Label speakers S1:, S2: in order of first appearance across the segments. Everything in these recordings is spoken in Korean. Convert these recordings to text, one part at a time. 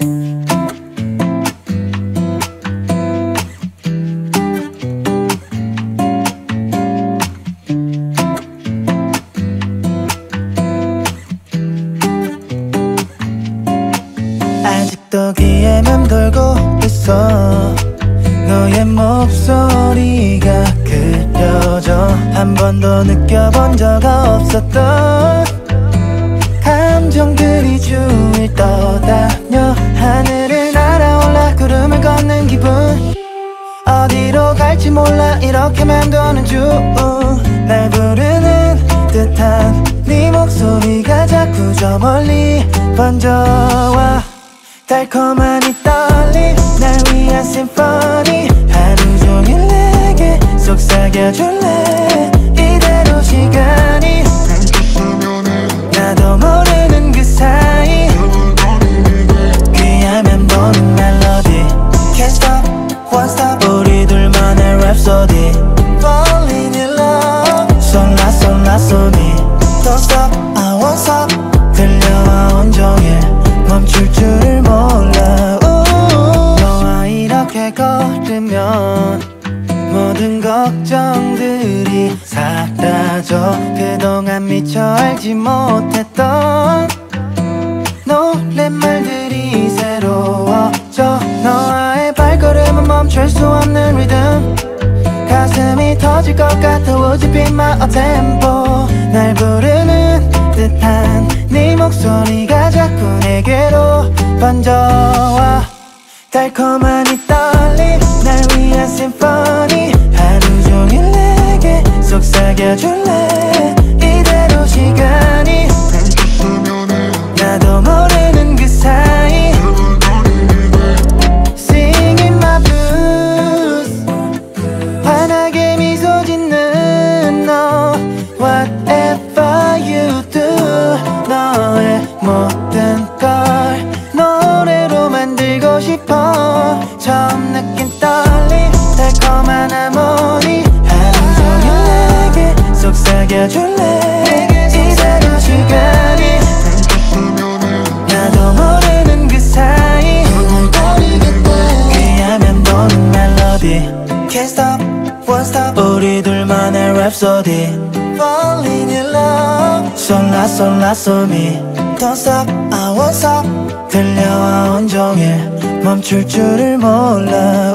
S1: Mm-hmm. 감정들이 사라져 그동안 미처 알지 못했던 노랫말들이 새로워져 너와의 발걸음은 멈출 수 없는 리듬. 가슴이 터질 것 같아 Would you be my tempo 날 부르는 듯한 네 목소리가 자꾸 내게로 번져와 달콤한 이 떨림. 날 위한 심포니 종일 내게 속삭여줄래? 이대로 시간이 랩소디 Falling in love 설라 설라 소리 Don't stop I won't stop 들려와 온종일 멈출 줄을 몰라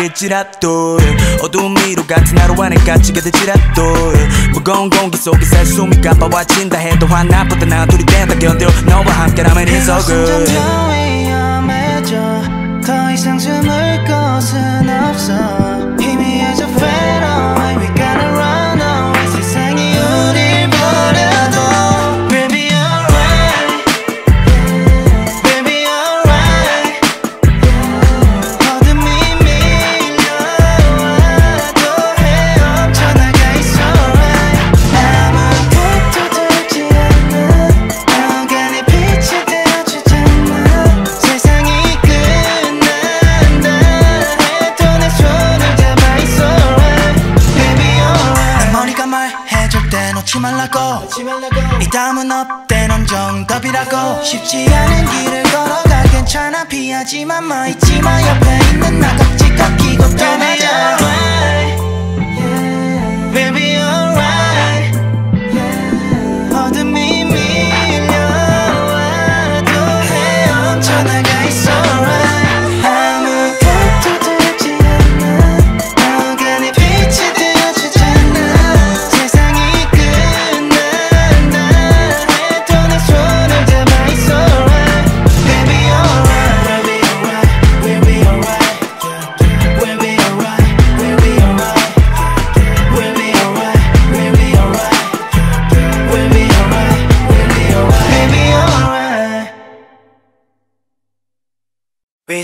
S2: 흐릴지라도 어두운 미로 같은 하루 안에 까치가 될지라도 무거운 공기 속에 살 숨이 가빠와진다 해도 화나보다 나 둘이 된다 견뎌. 너와 함께라면 it's
S1: so
S2: good
S1: 위험해져. 더 이상 숨을 곳은 없어. 희미해져 fade away 답이라고 쉽지 않은 길을 걸어가 괜찮아 피하지만 마 잊지마 옆에 있는 나 껍질 깎이고 떠나자.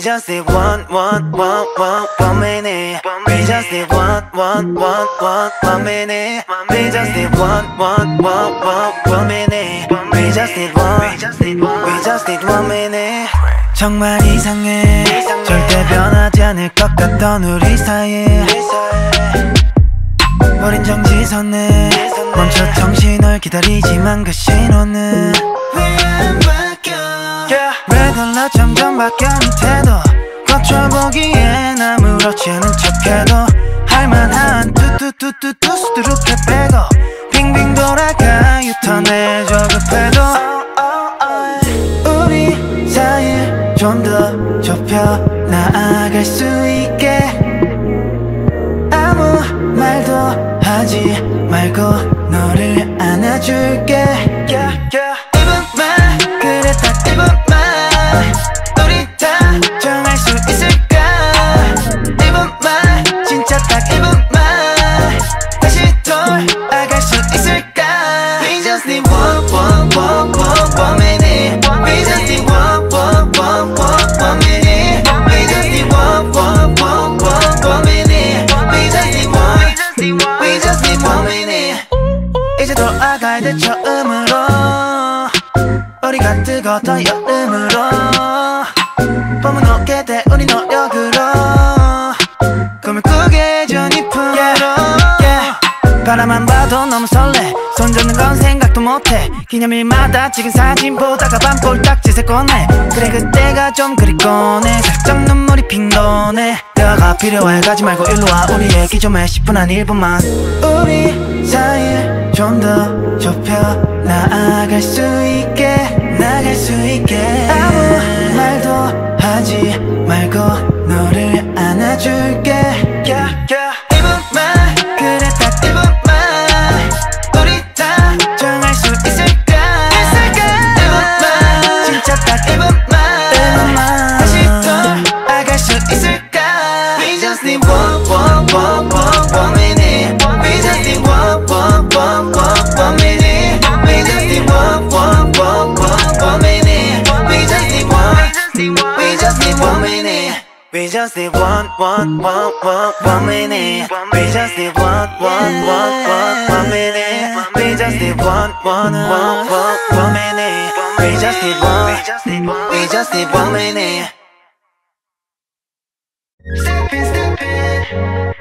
S1: just need one, one, one, one, one minute. We just need one, one, one, one, one minute. We just need one, one, one, one, one minute. We just need one. We just need one minute. 정말 이상해. 절대 변하지 않을 것 같던 우리 사이. 버린 정지선에 멈춰 정신을 기다리지만 그 신호는. 바뀌어 Red alert 점점 바뀌는 태도 거쳐보기엔 아무렇지 않은 척해도 할만한 뚜뚜뚜뚜뚜 수두룩해 빼고 빙빙 돌아가 유턴해줘 급해도 우리 사이 좀 더 좁혀 나아갈 수 있게 아무 말도 하지 말고 너를 안아줄게 yeah, yeah. 기념일마다 찍은 사진 보다가 밤꼴딱지새 꺼내 그래 그때가 좀 그립거네. 살짝 눈물이 핑 도네. 대화가 필요해. 가지 말고 일로 와. 우리 얘기 좀 해. 10분 한 1분만. 우리 사이 좀더 좁혀 나아갈 수 있게 나갈 수 있게. 아무 말도 하지 말고 너를 안아줄게. Yeah, yeah. Just need one, one, one, one, one minute. We just need one, one, one, one, one minute. We just need one, one, one, one, one minute. We just need one. We just need one minute. Step in, step in.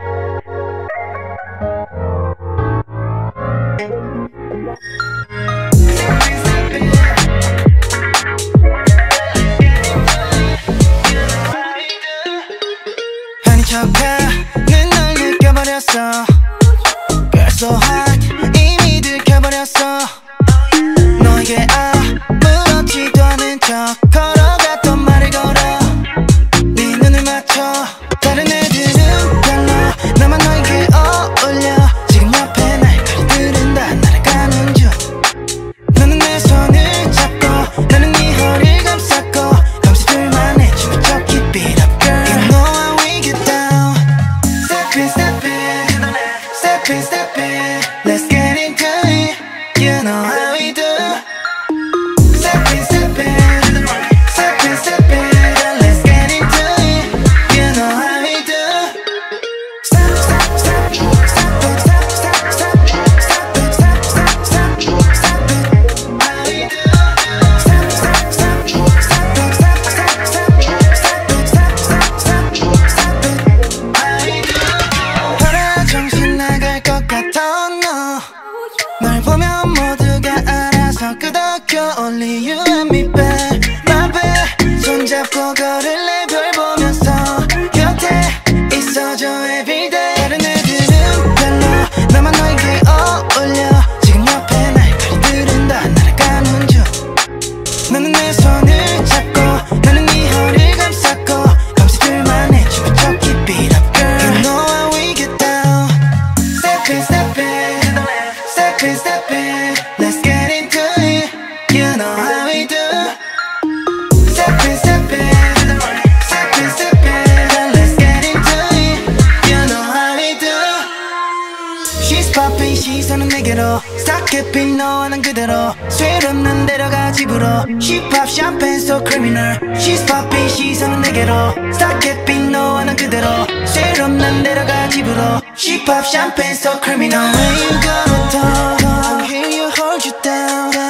S1: Down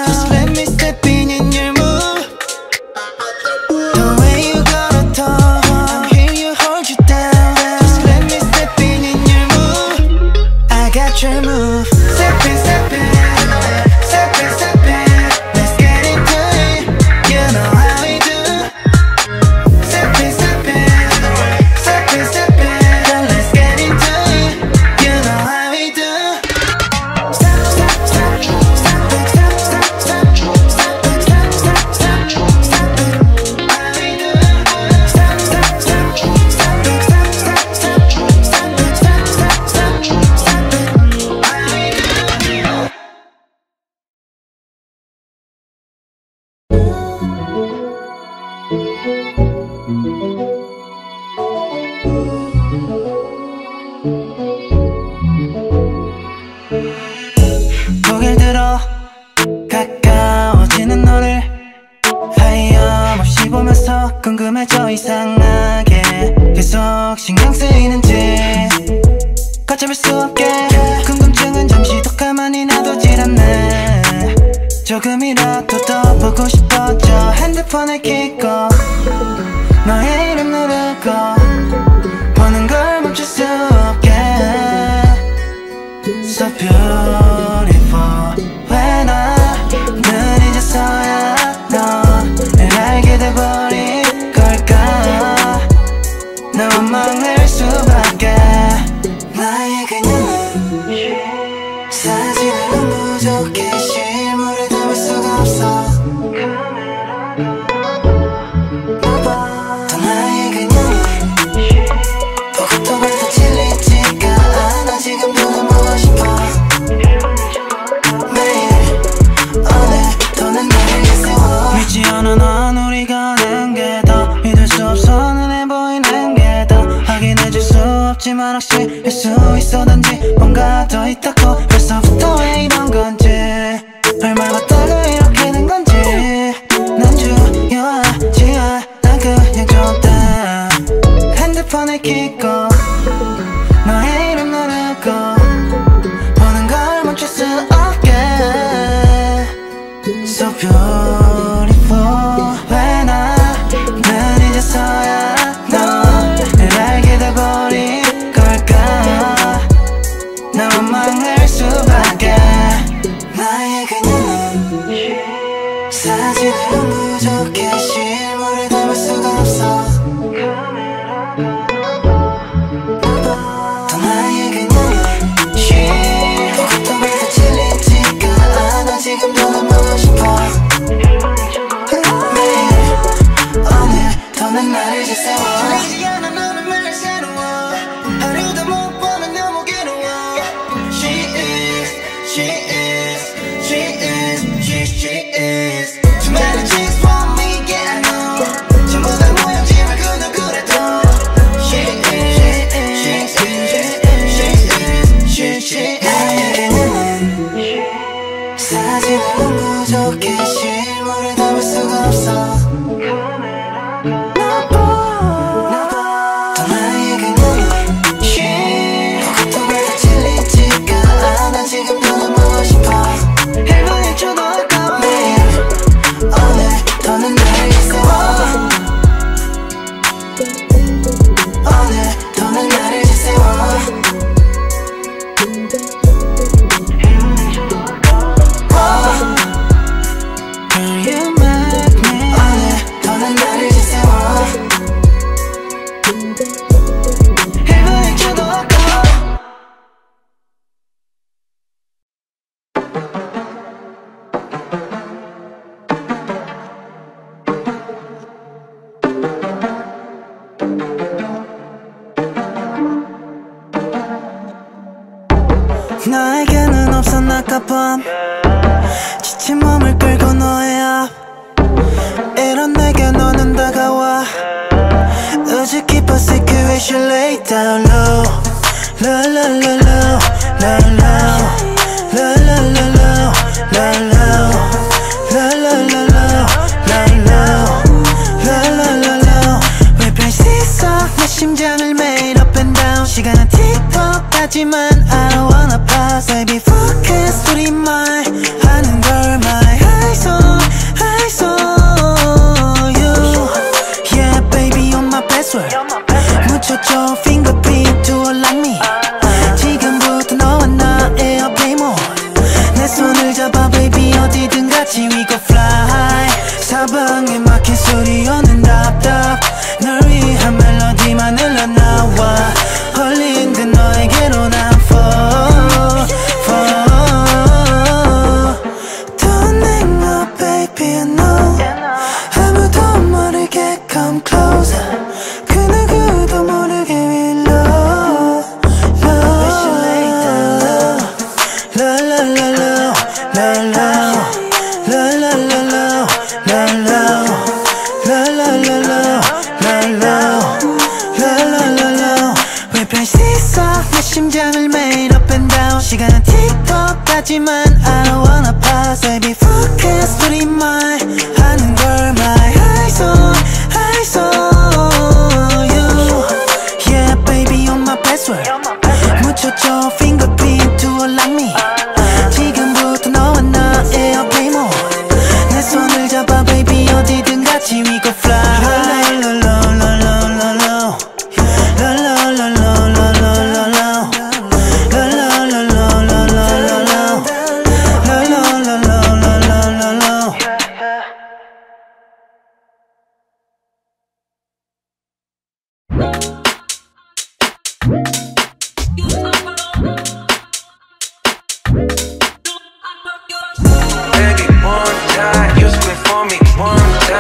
S1: 부족해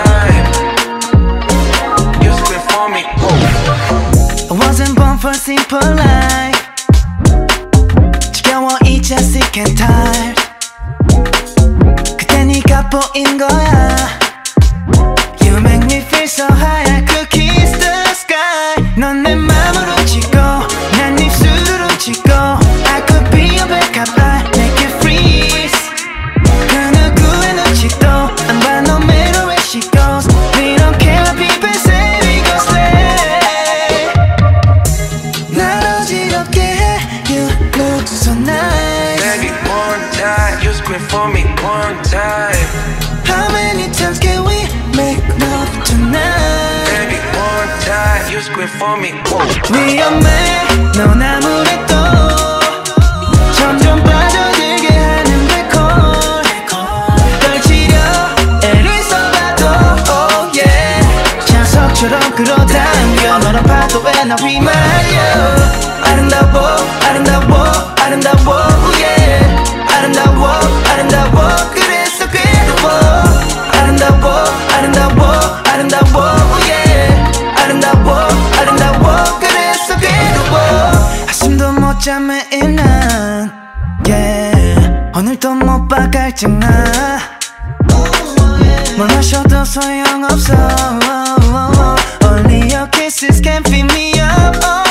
S3: time. For me. Oh.
S1: I wasn't born for simple life. sick and tired. You make me feel so high. I could 맘을 믿고 위험해. 넌 아무래도 점점 빠져들게 하는데 콜. 떨치려. 애를 써봐도 oh yeah. 자석처럼 끌어당겨. 너란 파도에 나 휘말려? 잠에 있는 yeah. 오늘도 못 박갈증나? 뭘 마셔도 소용없어. Oh, oh, oh. Only your kisses can fill me up.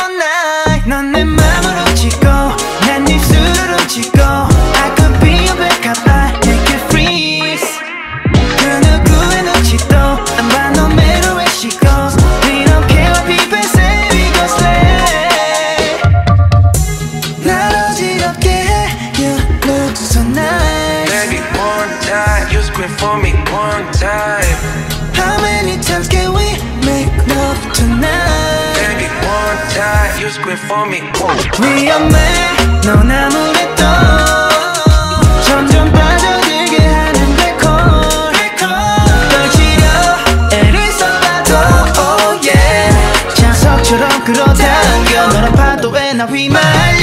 S1: 위험해. 넌 아무리 점점 빠져들게 하는데 콜 떨치려. 애를 써봐도 oh 좌석 처럼 끌어당겨. 너란 파도에 나 휘말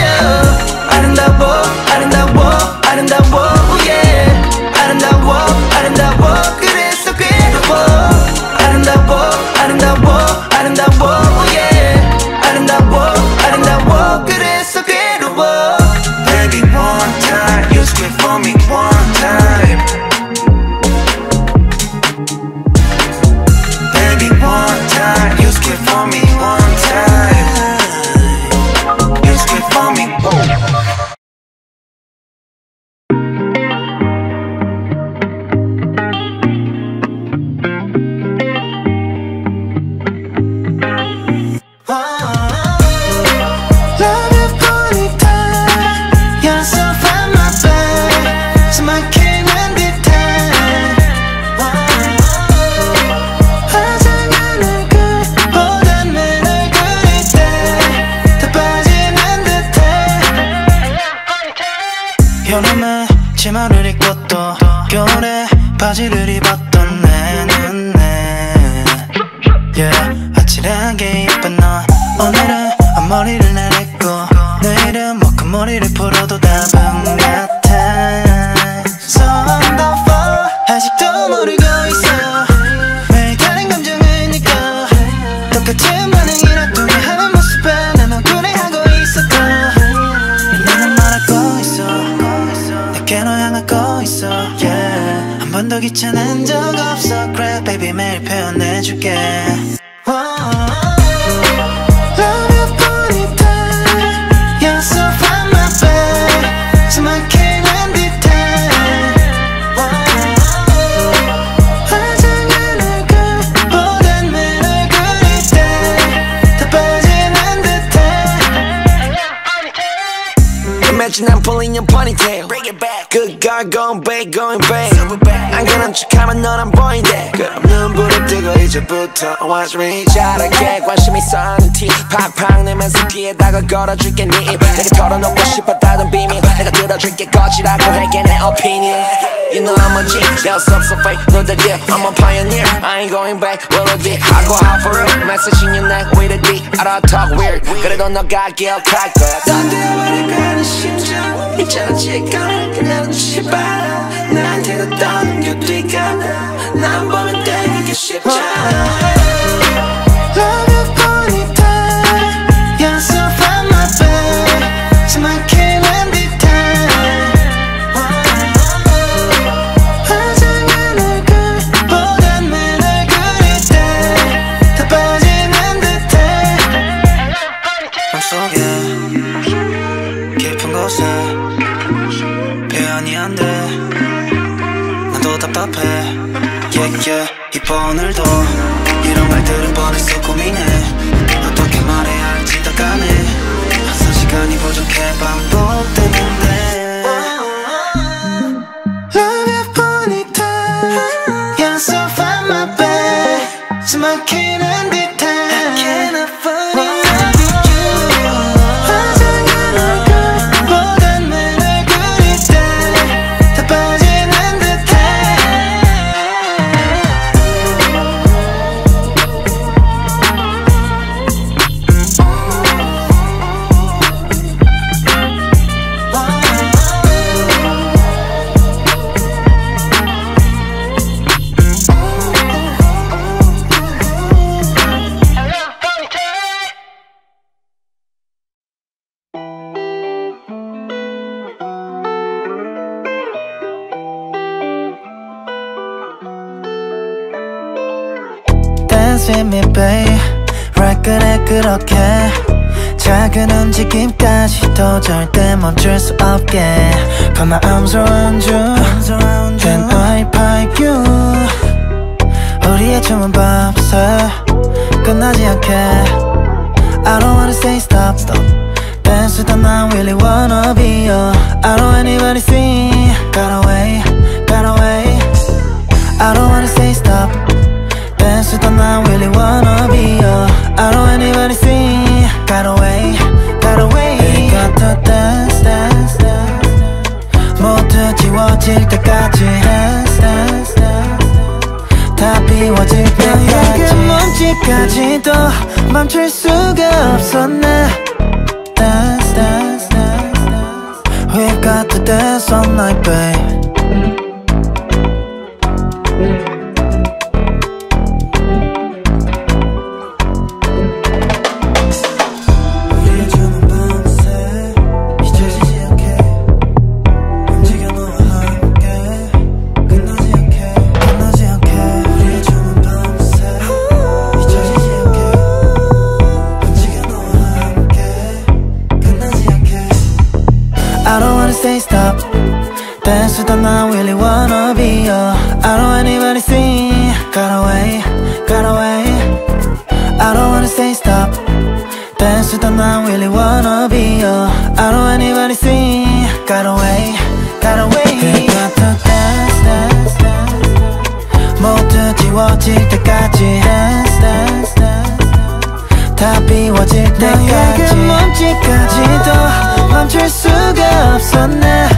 S2: God going back going back 안가는 척하면 넌 안 보인대 그럼 눈부를 뜨고 이제부터 Watch me 자라게 관심 있어 하는 티 팍팍 내면서 귀에다가 걸어줄게 네입 내게 털어놓고 싶었다던 비밀 내가 들어줄게 거지라고 할게 내 opinion You know I'm a G There's some so fake No the deal I'm a pioneer I ain't going back Will it be I go out for real Message in your neck with a D I don't talk weird 그래도 너가 기억할 거야 넌 되어버릴까는 심장 있잖아 지금 그냥 시바라 나 한테도 떠넘겨 뒤가나 난 보면 되게 쉽잖아
S1: 답답해. Yeah, yeah. 오늘도 이런 말들은 뻔해서 고민해. 어떻게 말해야 할지 다 까네 항상 시간이 부족해 반복되는데. Love you time. You're so fine my babe 멈출 수 없게 Put my arms around you Then I pipe you 우리의 춤은 밤새 끝나지 않게 I don't wanna say stop stop Dance with the night really wanna be you I don't anybody see Got away, got away I don't wanna say stop Dance with the night, really wanna be you I don't anybody see Got away, 모두 지워질 때까지 Dance, dance, dance 다 비워질 때까지 그 먼지까지도 멈출 수가 없었네 Dance, dance, dance, dance We got to dance all night, babe away, got away We got to dance, dance, dance 모두 지워질 때까지 Dance, dance, dance 다 비워질 때까지 그 먼지까지도 멈출 수가 없었네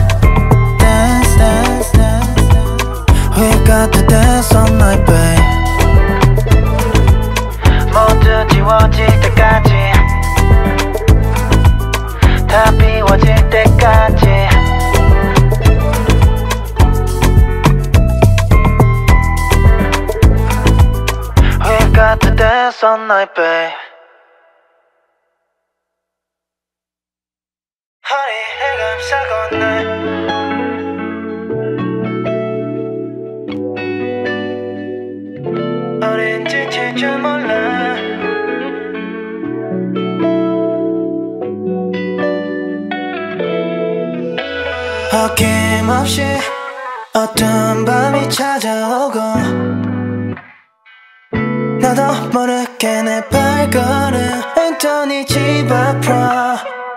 S1: Dance, dance, dance We got to dance all night, babe 모두 지워질 때까지 다 비워질 때까지 sunlight, babe. Honey, hey, I'm stuck on night. 줄 몰라 어김없이 어떤 밤이 찾아오고 나도 모르게 내 발걸음 왼손이 집 앞으로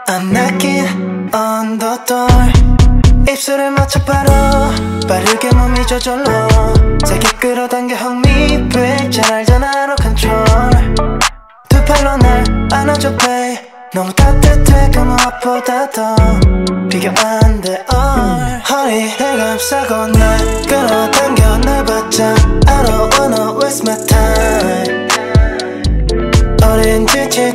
S1: 안 낚인 언더돌 입술을 맞춰 바로 빠르게 몸이 저절로 세게 끌어당겨 흥미백 잘 알잖아 로 컨트롤 두 팔로 날 안아줘 babe 너무 따뜻해 그 무엇보다 더 비교 안 돼 all 허리를 감싸고 날 끌어당겨 날 받자 I don't wanna waste my time? 어린 지칠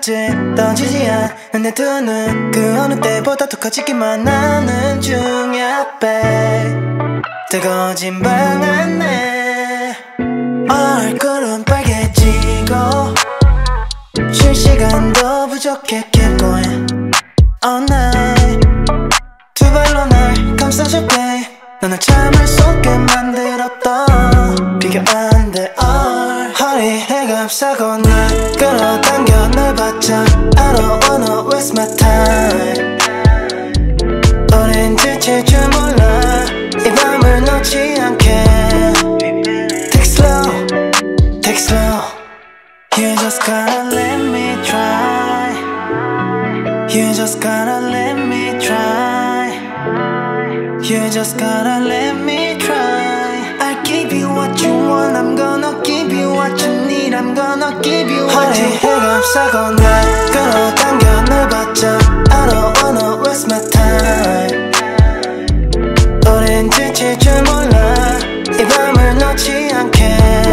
S1: 같지 떠지지 않는 내 두 눈 그 어느 때보다 더 커지기만 하는 중이야 뜨거워진 방 안에 얼굴은 빨개지고 쉴 시간도 부족해 keep going 두 발로 날 babe 너는 잠을 쏟게 만들었던 비교 안돼 all. 허리를 감싸고 날 끌어당겨 날 받자 I don't wanna waste my time 어린 지칠 줄 몰라 이 밤을 놓지 않게 Take slow, take slow You just gotta let me try You just gotta let me try You just gotta let me try I'll give you what you want I'm gonna give I'm gonna give you what you want 감싸고 날 끌어당겨 날 받자 I don't wanna waste my time 오랜 지칠 줄 몰라 이 밤을 놓지 않게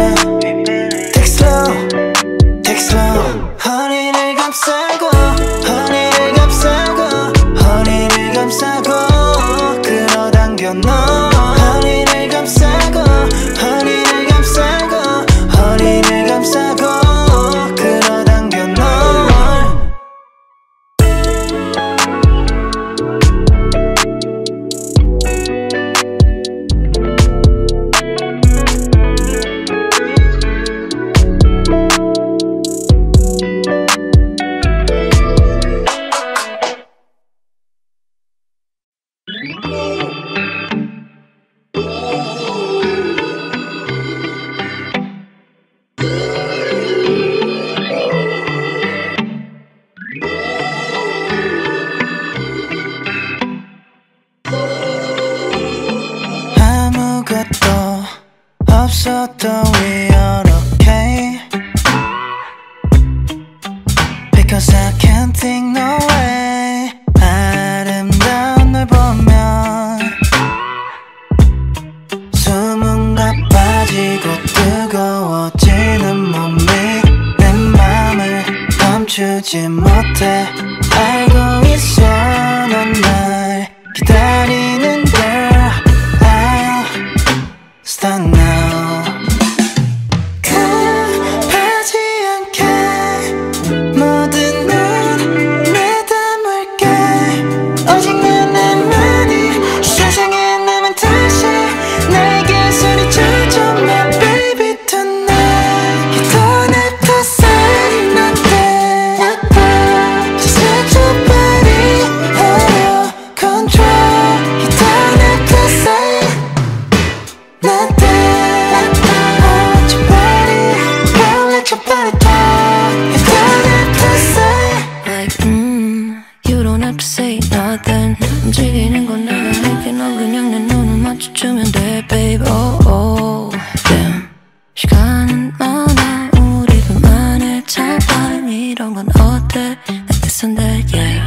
S4: 움직이는 건 내가 할게 넌 그냥 내 눈을 마주치면 돼 babe. Oh oh. damn 시간은 많아 우리 그만해 차발 이런 건 어때? 내 뜻인데 yeah.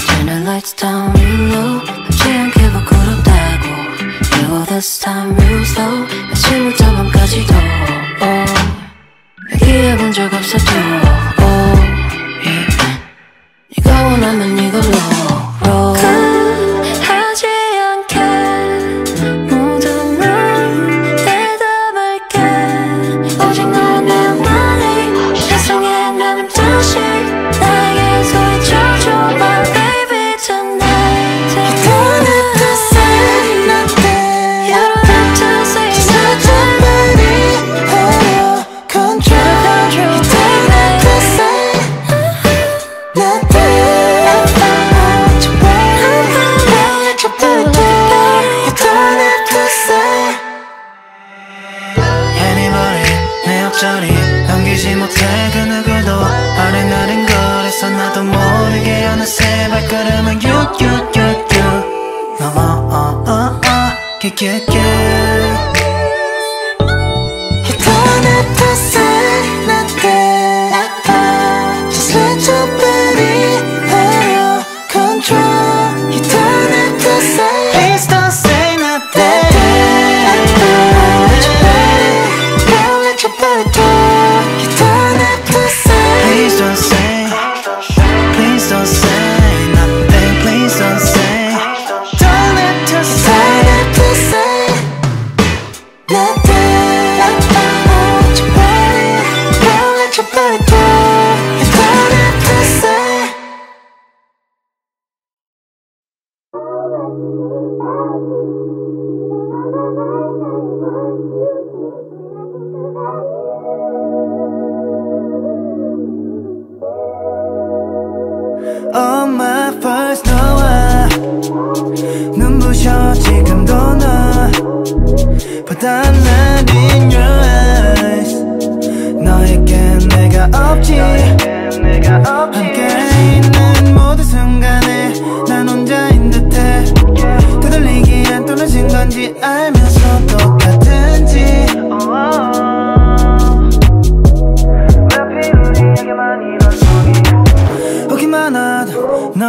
S4: Turn the lights down real low. 하지 않게 부끄럽다고. Yeah this time real slow 아침부터 밤까지도 oh. 얘기해 본적 없어도. Oh
S1: yeah. 네가 원하면 이걸로. Get it get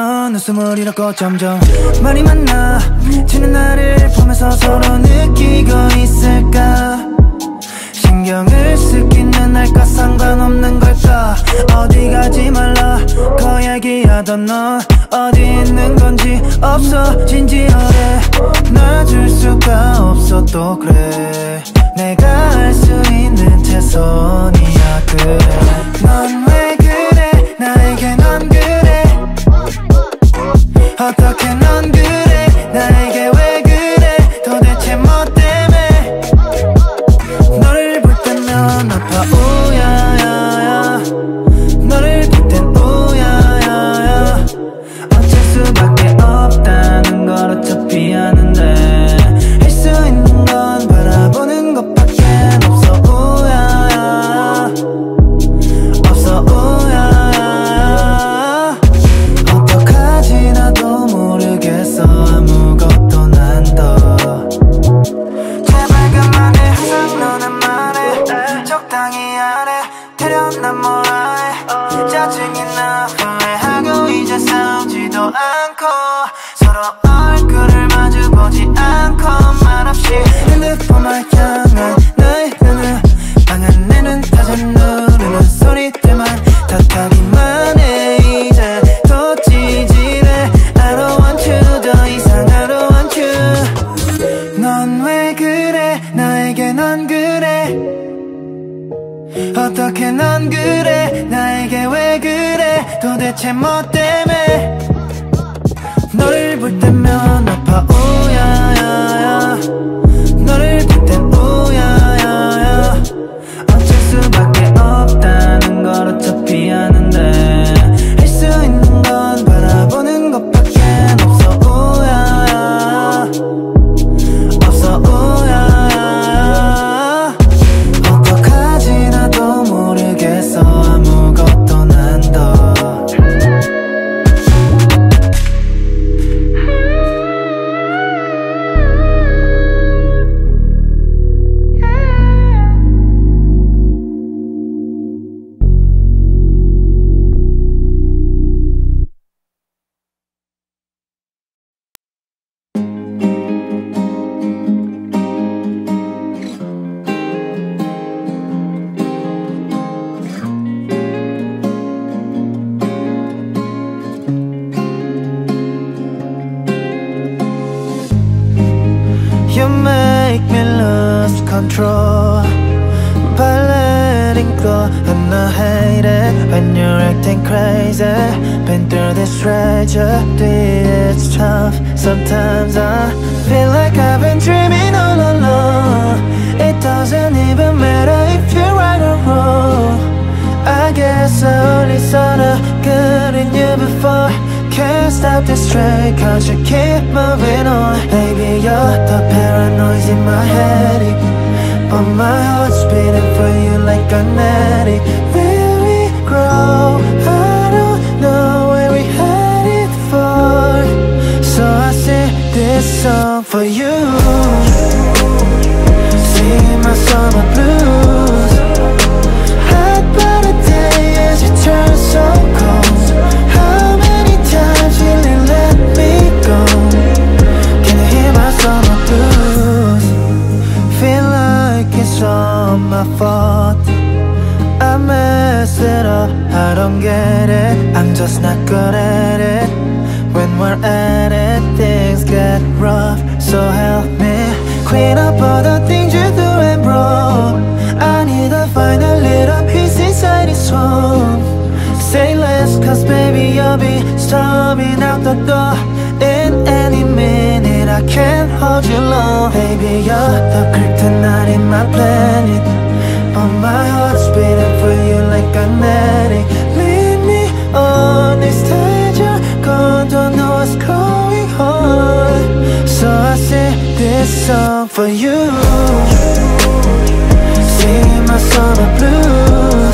S1: 넌 웃음을 잃었고 점점 많이 만나. 지는 나를 보면서 서로 느끼고 있을까? 신경을 쓰기는 할까 상관없는 걸까? 어디 가지 말라. 거 얘기하던 너 어디 있는 건지 없어진 지 오래 놔줄 수가 없어. 또 그래. 내가 알 수 있는 최선이야. 그래. 넌 어떻게 넌그 crazy. Been through this tragedy, it's tough. Sometimes I feel like I've been dreaming all along. It doesn't even matter if you're right or wrong. I guess I only saw the good in you before. Can't stop this train cause you keep moving on. Maybe you're the paranoia in my head. But my heart's beating for you like an addict song for you. Sing my summer blues. Hot butter day as you turn so cold? How many times will you let me go? Can you hear my summer blues? Feel like it's all my fault. I messed it up, I don't get it. I'm just not good at it. When we're at it get rough So help me. Clean up all the things you do and broke I need to find a little peace inside this home. Say less cause baby you'll be storming out the door In any minute. I can't hold you long Baby. You're the kryptonite in my planet. But my heart's beating for you like an addict this song for you. Sing my summer blues.